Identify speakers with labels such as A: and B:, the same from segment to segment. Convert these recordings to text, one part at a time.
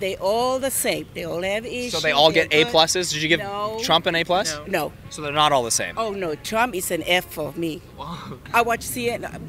A: They all the same. They all have issues.
B: So they all get
A: They're
B: A
A: good.
B: pluses. Did you give
A: No.
B: Trump an A plus?
C: No.
A: No.
B: So they're not all the same.
A: Oh no, Trump is an F for me. I watch CNN,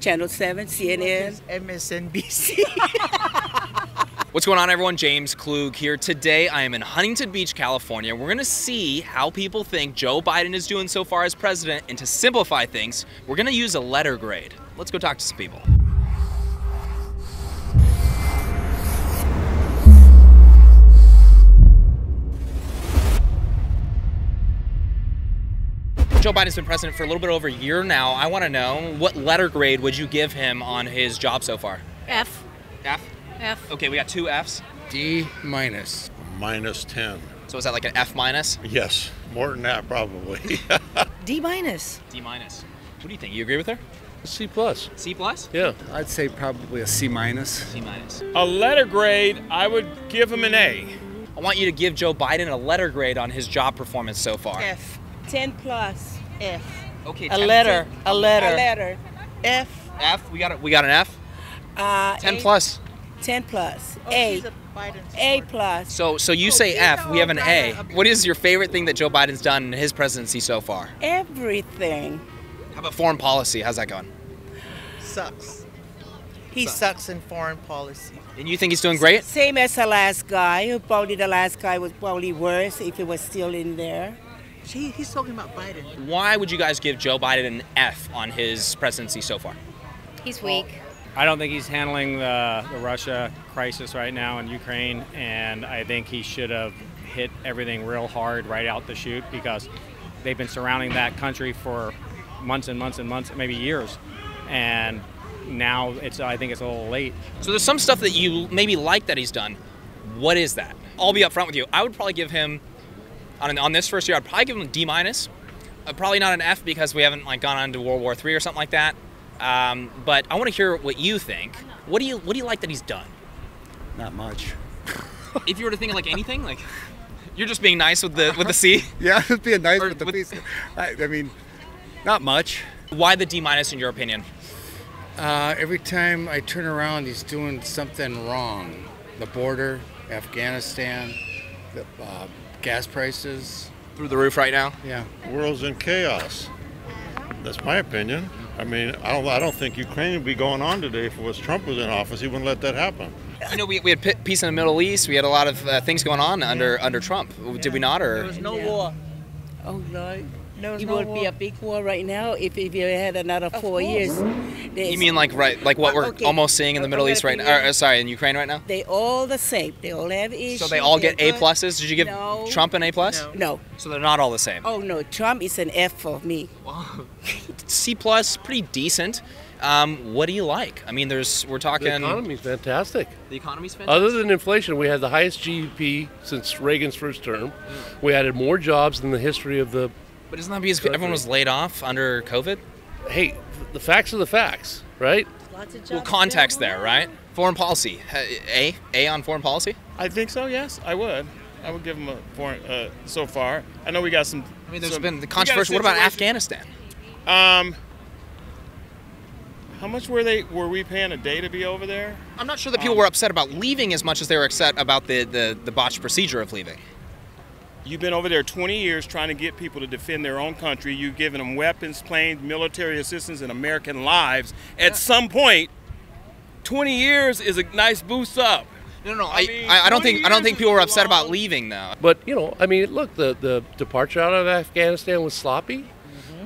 A: Channel 7, CNN.
C: MSNBC.
B: What's going on, everyone? James Klug here. Today, I am in Huntington Beach, California. We're going to see how people think Joe Biden is doing so far as president, and to simplify things, we're going to use a letter grade. Let's go talk to some people. Joe Biden's been president for a little bit over a year now. I want to know what letter grade would you give him on his job so far?
D: F.
B: F.
D: F.
B: Okay, we got two Fs.
E: D minus.
F: minus 10.
B: So is that like an F minus?
F: Yes, more than that probably.
D: D minus.
B: D minus. What do you think? You agree with her?
E: C plus.
B: C plus?
E: Yeah.
G: I'd say probably a C minus.
B: C minus.
H: A letter grade, I would give him an A.
B: I want you to give Joe Biden a letter grade on his job performance so far.
C: F.
A: 10 plus.
C: F.
B: Okay.
C: A letter. A letter.
A: A letter.
C: F.
B: F. We got it. We got an F.
A: Uh,
B: 10
A: A-
B: plus.
A: 10 plus.
C: Oh,
A: A.
C: a
A: A plus.
B: So so you say F. We have an A. What is your favorite thing that Joe Biden's done in his presidency so far?
A: Everything.
B: How about foreign policy? How's that going?
C: Sucks. He sucks in foreign policy.
B: And you think he's doing great?
A: Same as the last guy. Probably the last guy was probably worse if he was still in there.
C: She, he's talking about Biden.
B: Why would you guys give Joe Biden an F on his presidency so far?
D: He's weak.
I: I don't think he's handling the, the Russia crisis right now in Ukraine, and I think he should have hit everything real hard right out the chute because they've been surrounding that country for months and months and months, maybe years, and now it's I think it's a little late.
B: So there's some stuff that you maybe like that he's done. What is that? I'll be upfront with you. I would probably give him on on this first year. I'd probably give him a D minus. Uh, probably not an F because we haven't like gone on to World War III or something like that. Um, but I want to hear what you think. What do you what do you like that he's done?
G: Not much.
B: if you were to think of like anything, like you're just being nice with the with the C.
G: Yeah, it'd be a nice
B: Or
G: with the
B: with-
G: I mean, not much.
B: Why the D minus in your opinion?
E: Uh, every time I turn around, he's doing something wrong. The border, Afghanistan, the uh, gas prices.
B: Through the roof right now.
E: Yeah.
F: World's in chaos. That's my opinion. I mean, I don't, I don't think Ukraine would be going on today if it was Trump was in office. He wouldn't let that happen.
B: You know we, we had pi- peace in the Middle East. We had a lot of uh, things going on under under Trump. Did we not?
C: Or There
B: Or
C: was no
A: Yeah.
C: war.
A: Oh Lord.
C: There
A: It
C: no
A: would
C: war.
A: be a big war right now if, if you had another four
C: course.
A: years. There's-
B: you mean like right like what we're almost seeing in the Middle East right now? Or, uh, sorry, in Ukraine right now.
A: They all the same. They all have issues.
B: So they all get
A: They're
B: A
A: good.
B: pluses. Did you give
A: No.
B: Trump an A plus?
C: No.
A: No.
B: So they're not all the same.
A: Oh no, Trump is an F for me.
B: C plus, pretty decent. Um, what do you like? I mean, there's we're talking
J: The economy's fantastic.
B: the economy's fantastic.
J: Other than inflation, we had the highest GDP since Reagan's first term. We added more jobs than the history of the.
B: But isn't that because everyone was laid off under COVID?
J: Hey, the facts are the facts, right?
A: Lots of jobs
B: Well, context there,
A: now.
B: right? Foreign policy. A A on foreign policy.
H: I think so, yes, I would. I would give him a foreign, uh, so far. I know we got some.
B: I mean, there's
H: some-
B: been the controversy. What about Afghanistan?
H: Um, how much were they? Were we paying a day to be over there?
B: I'm not sure that people
H: Um,
B: were upset about leaving as much as they were upset about the, the, the botched procedure of leaving.
H: You've been over there 20 years trying to get people to defend their own country. You've given them weapons, planes, military assistance, and American lives. At some point, 20 years is a nice boost up.
B: No, no, no.
H: I
B: I,
H: mean,
B: I, I don't think I don't think people were
H: a
B: upset about leaving though.
J: But you know, I mean, look, the the departure out of Afghanistan was sloppy.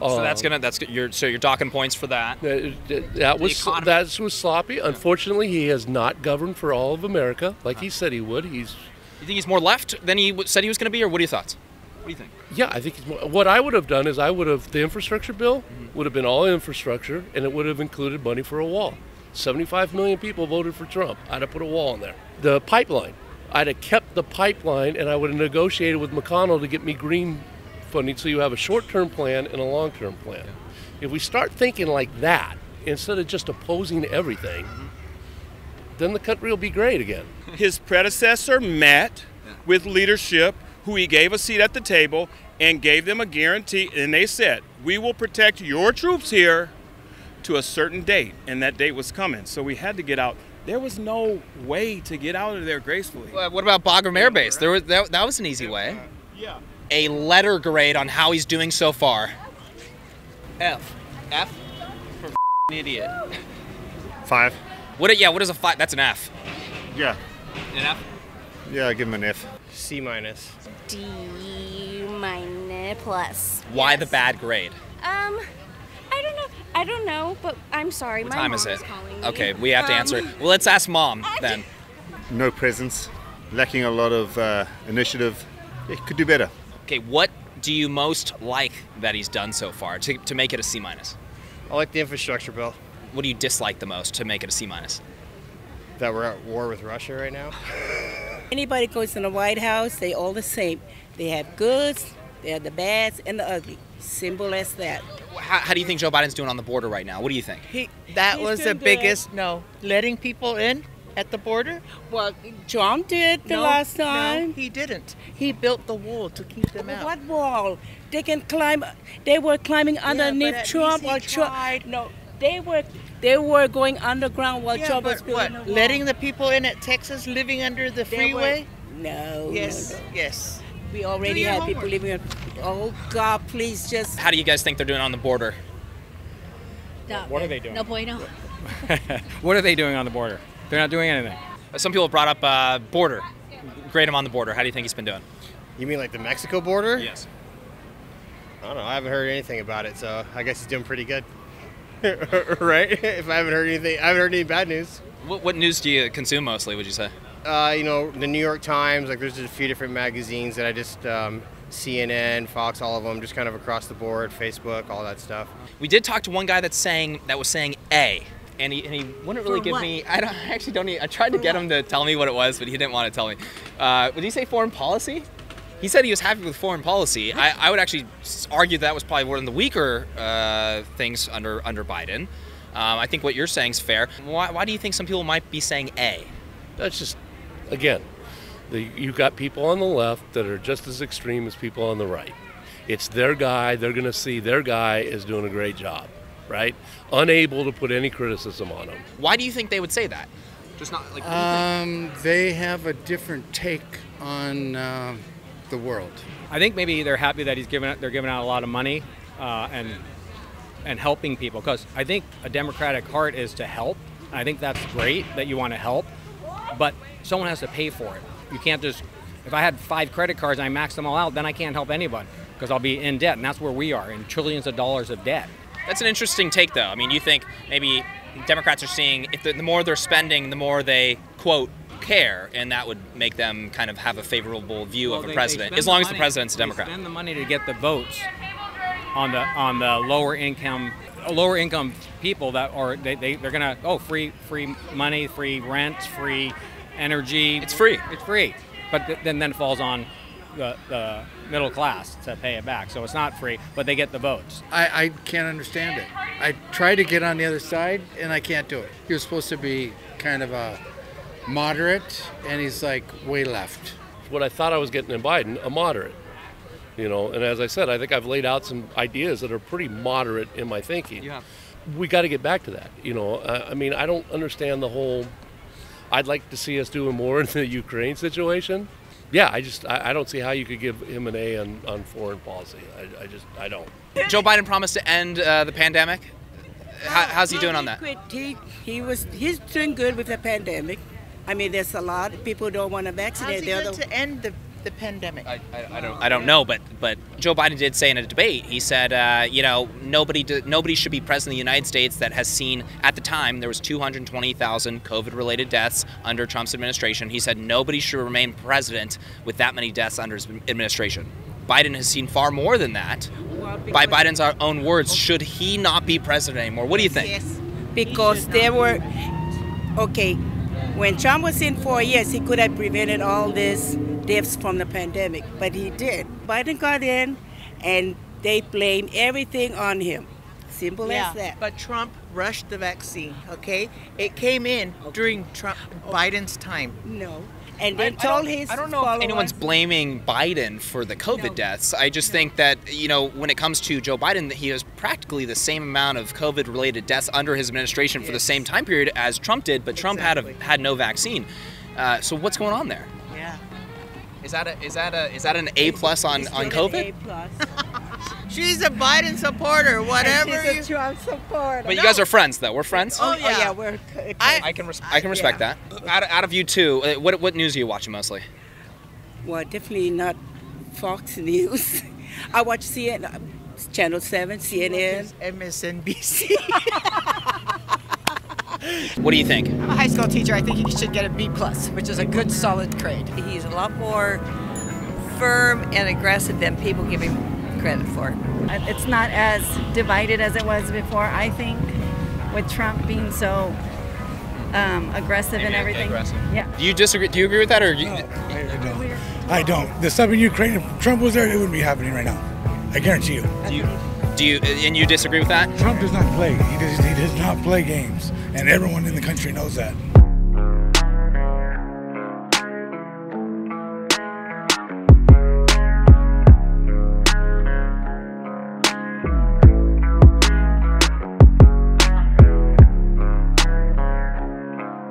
B: So that's
J: Uh,
B: gonna that's your so you're docking points for that.
J: That, that- that was that was sloppy. Unfortunately, he has not governed for all of America like he said he would. He's
B: You think he's more left than he said he was gonna be, or what are your thoughts? What do you think?
J: yeah. I think he's more, what I would have done is I would have the infrastructure bill mm-hmm. would have been all infrastructure, and it would have included money for a wall. 75 million people voted for Trump. I'd have put a wall in there. The pipeline. I'd have kept the pipeline, and I would have negotiated with McConnell to get me green funding, so you have a short-term plan and a long-term plan. If we start thinking like that instead of just opposing everything, mm-hmm. Then the country will be great again.
H: His predecessor met with leadership who he gave a seat at the table and gave them a guarantee, and they said, We will protect your troops here to a certain date, and that date was coming. So we had to get out. There was no way to get out of there gracefully.
B: Uh, what about Bagram Air Base? There was that, that was an easy way.
H: Yeah.
B: A letter grade on how he's doing so far.
C: F.
B: F.
C: For idiot.
F: Five.
B: What? Yeah. What is a five? That's an F.
F: Yeah.
B: An F.
F: Yeah, I give him an F.
K: C minus.
L: D minus plus.
B: Why the bad grade?
L: Um, I don't know. I don't know, but I'm sorry.
B: What
L: my
B: time
L: mom
B: is it?
L: calling me.
B: Okay, we have to answer it.
L: Um,
B: Well, let's ask mom then.
F: No presence. Lacking a lot of uh, initiative. It could do better.
B: Okay, what do you most like that he's done so far to, to make it a C minus?
K: I like the infrastructure bill.
B: What do you dislike the most to make it a C minus?
K: That we're at war with Russia right now.
A: Anybody goes in the White House, they all the same. They have goods, they have the bads and the ugly. Simple as that.
B: How, how do you think Joe Biden's doing on the border right now? What do you think?
C: He that
A: He's
C: was the
A: good.
C: biggest no. Letting people in at the border?
A: Well, Trump did the
C: no,
A: last
C: No,
A: time.
C: he didn't. He built the wall to keep them out.
A: What wall? They can climb. They were climbing underneath
C: at
A: Trump
C: least
A: or
C: he
A: Trump.
C: tried.
A: No, they were. They were going underground while
C: Yeah,
A: Trump was
C: but
A: building
C: what?
A: the wall.
C: Letting the people in at Texas living under the
A: They
C: freeway?
A: were- no.
C: Yes,
A: no, no.
C: yes.
A: We already
C: your
A: had people living. in- Oh God, please just.
B: How do you guys think they're doing on the border?
I: What are they doing?
L: No bueno.
I: what are they doing on the border? They're not doing anything.
B: Uh, Some people brought up uh, border. Grade him on the border. How do you think he's been doing?
K: You mean like the Mexico border?
B: Yes.
K: I don't know. I haven't heard anything about it, so I guess he's doing pretty good. right? If I haven't heard anything, I haven't heard any bad news.
B: What, what news do you consume mostly? Would you say?
K: Uh, you know, the New York Times. Like, there's just a few different magazines that I just um, CNN, Fox, all of them, just kind of across the board, Facebook, all that stuff.
B: We did talk to one guy that's saying that was saying A, and he, and he wouldn't really
C: For
B: give
C: what?
B: me. I, don't, I actually don't. Even, I tried to get him to tell me what it was, but he didn't want to tell me. Uh, would he say foreign policy? He said he was happy with foreign policy. I, I would actually argue that was probably one of the weaker uh, things under under Biden. Um, I think what you're saying is fair. Why, why do you think some people might be saying A?
J: That's just, again, the, you got people on the left that are just as extreme as people on the right. It's their guy. They're going to see their guy is doing a great job, right? Unable to put any criticism on him.
B: Why do you think they would say that? Just not like. what do you think?
E: Um, they have a different take on uh, the world.
I: I think maybe they're happy that he's giving they're giving out a lot of money uh, and and helping people because I think a democratic heart is to help. I think that's great that you want to help, but someone has to pay for it. You can't just if I had five credit cards and I maxed them all out, then I can't help anyone because I'll be in debt, and that's where we are in trillions of dollars of debt.
B: That's an interesting take, though. I mean, you think maybe Democrats are seeing if the, the more they're spending, the more they quote care, and that would make them kind of have a favorable view
I: Well,
B: of
I: they-
B: a
I: they
B: president,
I: spend
B: as long as
I: money-
B: the president's a
I: they
B: Democrat.
I: Spend the money to get the votes on the on the lower income uh, lower income people that are they, they they're gonna oh free free money free rent free energy
B: It's free.
I: it's free but th- then then it falls on the, the middle class to pay it back so it's not free but they get the votes
E: I, I can't understand it. I try to get on the other side and I can't do it. He was supposed to be kind of a moderate, and he's like way left.
J: What I thought I was getting in Biden, a moderate. You know, and as I said, I think I've laid out some ideas that are pretty moderate in my thinking.
B: Yeah.
J: we got to get back to that. You know, I mean, I don't understand the whole. I'd like to see us doing more in the Ukraine situation. Yeah, I just I, I don't see how you could give him an A on, on foreign policy. I, I just I don't.
B: Joe Biden promised to end uh, the pandemic. How, how's he doing on that?
A: He he was he's doing good with the pandemic. I mean, there's a lot of people who don't want to
C: How's
A: vaccinate.
C: he going
A: the-
C: to end the, the pandemic?
B: I, I, I don't I don't know, but but Joe Biden did say in a debate. He said, uh, you know, nobody do, nobody should be president of the United States that has seen at the time there was 220,000 COVID-related deaths under Trump's administration. He said nobody should remain president with that many deaths under his administration. Biden has seen far more than that.
A: Well,
B: By Biden's own words, should he not be president anymore? What do you think?
C: Yes.
A: because there were okay when trump was in four years he could have prevented all these deaths from the pandemic but he did. Biden got in and they blamed everything on him. Simple
C: Yeah,
A: as that.
C: But Trump rushed the vaccine. Okay, it came in during Trump Biden's time,
A: no and then
B: I
A: told
B: don't,
A: his
B: I don't know if anyone's blaming Biden for the COVID deaths. I just think that you know when it comes to Joe Biden, that he has practically the same amount of COVID-related deaths under his administration for the same time period as Trump did, but Trump had a, had no vaccine. Uh, so what's going on there?
C: Yeah.
B: Is that a is that a is that an A plus on on COVID?
A: A plus.
C: She's a Biden supporter. Whatever
A: And she's a Trump supporter.
B: But you guys are friends though. We're friends.
C: Oh,
A: Oh
C: yeah.
A: yeah, we're. c-
C: I-
B: I can res- I can respect that. Out of, out of you two, uh, what what news are you watching mostly?
A: Well, definitely not Fox News. I watch CNN, uh, Channel 7, CNN.
C: MSNBC.
B: What do you think?
M: I'm a high school teacher. I think he should get a B plus, which is a good solid grade.
D: He's a lot more firm and aggressive than people give him credit for.
N: It's not as divided as it was before, I think, with Trump being so um, aggressive and everything.
B: Aggressive.
N: Yeah.
B: Do you disagree? Do you agree with that, or you,
O: I don't. The stuff in Ukraine, if Trump was there, it wouldn't be happening right now. I guarantee you.
B: do you do you and you disagree with that?
O: Trump does not play. He does, he does not play games, and everyone in the country knows that.